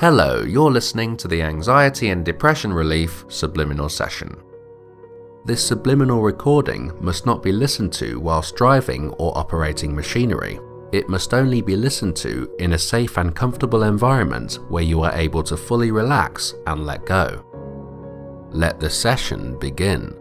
Hello, you're listening to the Anxiety and Depression Relief Subliminal Session. This subliminal recording must not be listened to whilst driving or operating machinery. It must only be listened to in a safe and comfortable environment where you are able to fully relax and let go. Let the session begin.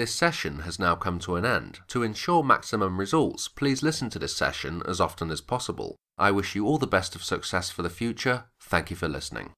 This session has now come to an end. To ensure maximum results, please listen to this session as often as possible. I wish you all the best of success for the future. Thank you for listening.